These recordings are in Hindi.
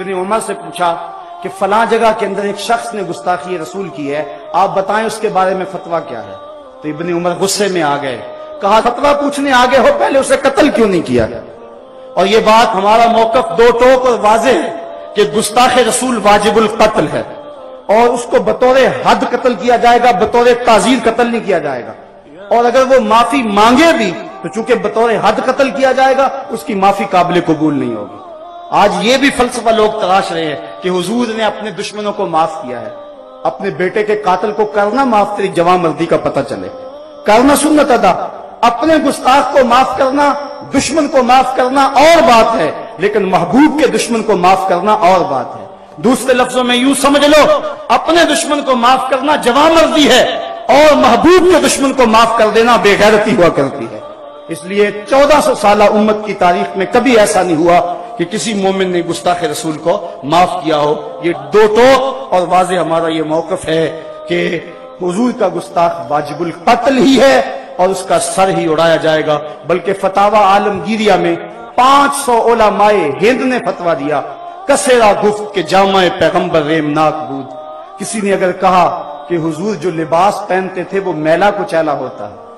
इबन उमर से पूछा कि फला जगह के अंदर एक शख्स ने गुस्ताखी रसूल की है, आप बताएँ उसके बारे में फतवा क्या है? तो इबन उमर गुस्से में आ गए। कहा, फतवा पूछने आगे हो, पहले उसे कत्ल क्यों नहीं किया गया? और ये बात हमारा मौकफ दो टोक और वाजे है कि गुस्ताख रसूल वाजिबुल कत्ल है। और उसको बतौर हद कत्ल किया जाएगा, बतौर ताजीर कत्ल नहीं किया जाएगा। और अगर वो माफ़ी मांगे भी तो चूँकि बतौर हद कत्ल किया जाएगा, उसकी माफ़ी काबिल कबूल नहीं होगी। आज ये भी फलसफा लोग तलाश रहे हैं कि हुजूर ने अपने दुश्मनों को माफ़ किया है। अपने बेटे के कातल को करना माफ़ तेरी जवा मर्दी का पता चले। करना सुन्नत अदा। अपने गुस्ताख को माफ़ करना, दुश्मन को माफ़ करना और बात है, लेकिन महबूब के दुश्मन को माफ़ करना और बात है। दूसरे लफ्जों में यूँ समझ लो, अपने दुश्मन को माफ़ करना जवा मर्दी है और महबूब के दुश्मन को माफ़ कर देना बेगैरती हुआ करती है। इसलिए चौदह सौ साल उम्मत की तारीख में कभी ऐसा नहीं हुआ कि किसी मोमिन ने गुस्ताख रसूल को माफ़ किया हो, ये दो टोक और वाज हमारा ये मौकफ है कि हजूर का गुस्ताख वाजिबुल कत्ल ही है और उसका सर ही उड़ाया जाएगा। बल्कि फतावा आलमगीरिया में पाँच सौ ओला माए हिंद ने फतवा दिया। कसेरा गुफ्त के जामा पैगंबर रेमनाक बूद। किसी ने अगर कहा कि हुजूर जो लिबास पहनते थे, वो मैला कुचैला होता। है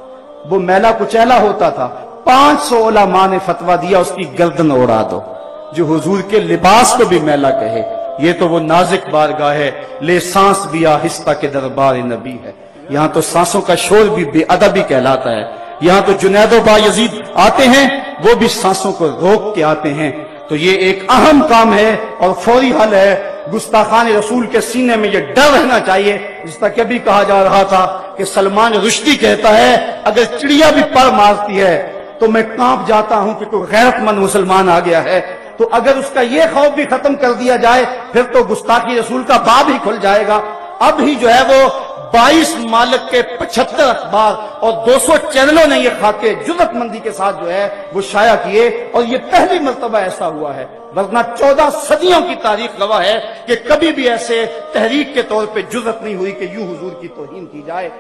वो मैला कुचैला होता था। पाँच सौ ओला माँ ने फतवा दिया, उसकी गर्दन उड़ा दो। जो हुजूर के लिबास को भी मैला कहे। ये तो वो नाजिक बारगाह है। ले सांस भी आहिस्ता के दरबार नबी है। यहाँ तो सांसों का शोर भी बेअदबी कहलाता है। यहाँ तो जुनैदो यजीद आते हैं, वो भी सांसों को रोक के आते हैं। तो ये एक अहम काम है और फौरी हल है। गुस्ताखान रसूल के सीने में ये डर रहना चाहिए जिस तरह कभी कहा जा रहा था कि सलमान रुश्ती कहता है, अगर चिड़िया भी पर मारती है तो मैं काँप जाता हूँ कि कोई गैरतमंद मुसलमान आ गया है। तो अगर उसका ये खौफ भी खत्म कर दिया जाए, फिर तो गुस्ताखी रसूल का बाब ही खुल जाएगा। अब ही जो है वो 22 मालिक के 75 अखबार और 200 चैनलों ने ये खाके जुजतमंदी के साथ जो है वो शाया किए, और ये पहली मरतबा ऐसा हुआ है। वरना 14 सदियों की तारीख गवाह है कि कभी भी ऐसे तहरीक के तौर पर जुजत नहीं हुई कि यूँ हजूर की तोहीन की जाए।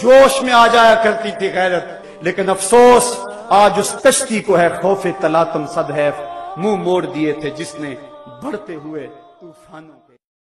जोश में आ जाया करती थी गैरत, लेकिन अफसोस, आज उस कश्ती को है खौफ तलातम सद है। मुँह मोड़ दिए थे जिसने बढ़ते हुए तूफानों